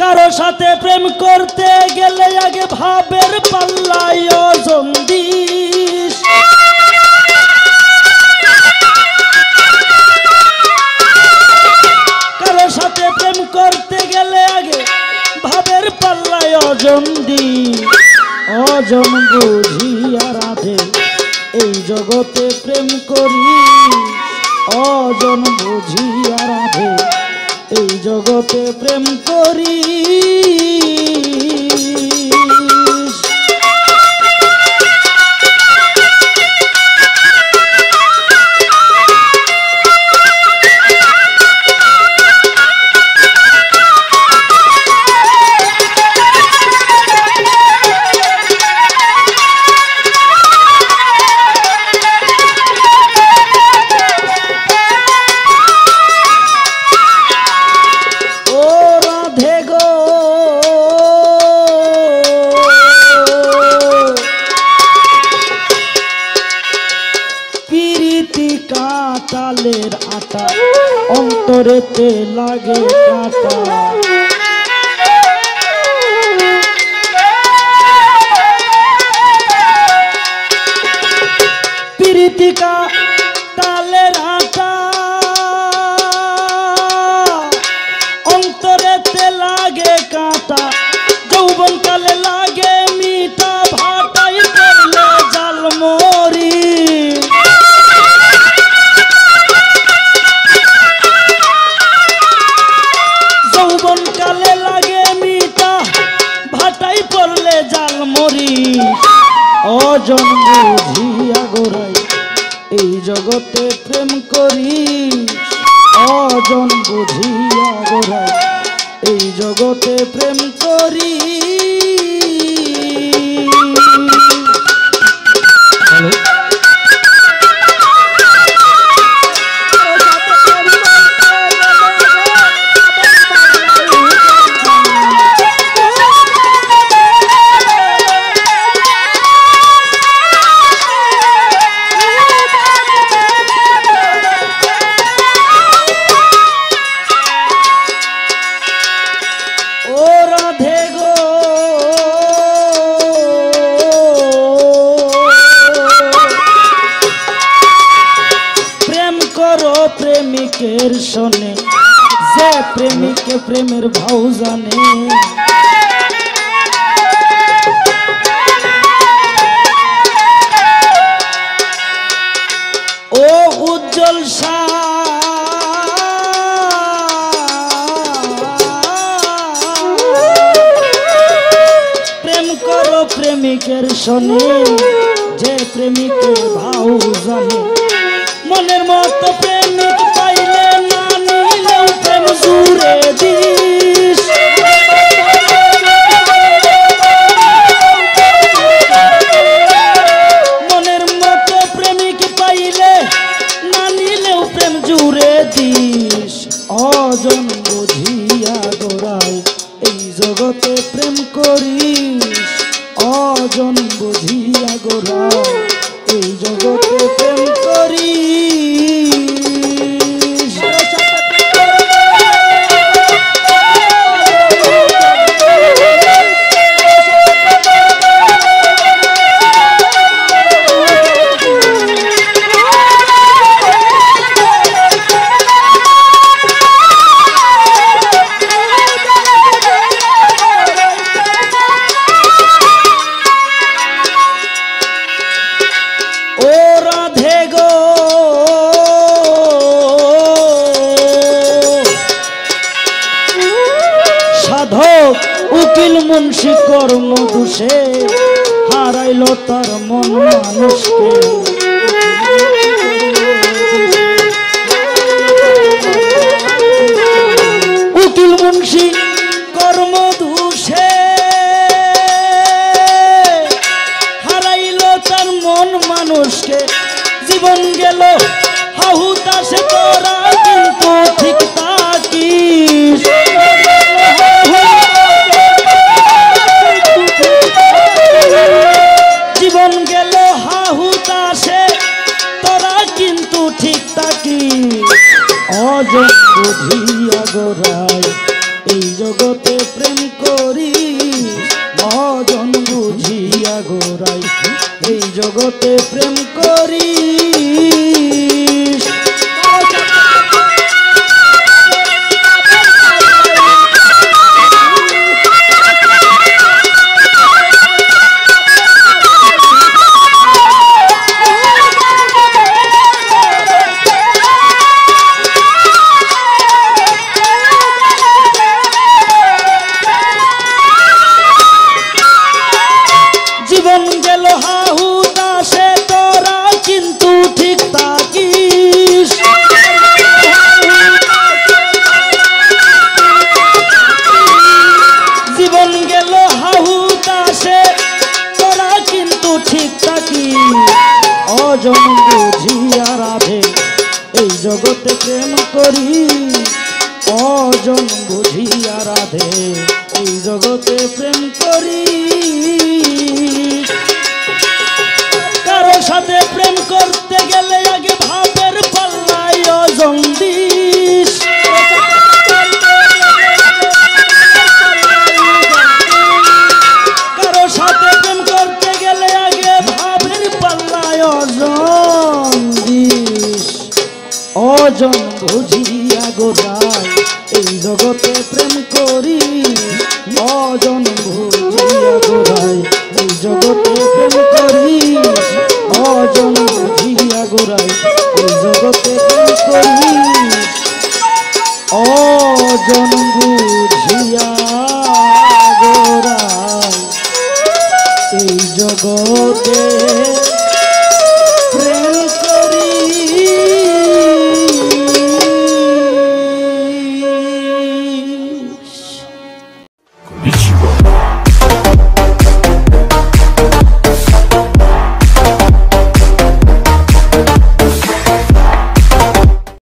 কারও সাথে প্রেম করতে গেলে আগে ভাবের পাল্লায় ওজন কারও সাথে প্রেম করতে গেলে আগে ভাবের পাল্লায় ওজন দিস। অজন বুঝিয়া রাধে এই জগতে প্রেম করি। অজন বুঝিয়া রাধে এই জগতে প্রেম করি। অন্তরেতে লাগে কাটা প্রীতিকা তালের আটা অন্তরেতে লাগে কাটা। যৌবন যৌবন কালে লাগে মিটা, ভাটাই পড়লে জাল মরি। অজন বুঝিয়া এই জগতে প্রেম করি। অজন বুঝিয়া গোরাই, এই জগতে প্রেম করি। প্রেমিকের শোনে, যে প্রেমিকে প্রেমের ভাও জানে। ও উজ্জ্বল প্রেম করো প্রেমিকের শোনে, যে প্রেমিকের ভাও জানে। মনের মতো প্রেমিক অজন বুঝিয়া গোরা এই জগতে প্রেম করিস সাধক উকিল মুন্সি কর্ম দোষে হারাইল তার মন মানুষকে। উকিল মুন্সি অজন বুঝিয়া গোরাই এই জগতে প্রেম করি অজন বুঝিয়া গোরাই এই জগতে প্রেম অজন বুঝিয়া রাধে এই জগতে প্রেম করি অজন বুঝিয়া রাধে এই জগতে প্রেম কারও। অজন বুঝিয়া গোড়ায় এই জগতে প্রেম করি অজন বুঝিয়া গোড়ায় এই জগতে প্রেম করি অজন বুঝিয়া গোড়ায় এই জগতে প্রেম করি অজন বুঝিয়া গোড়ায় এই জগতে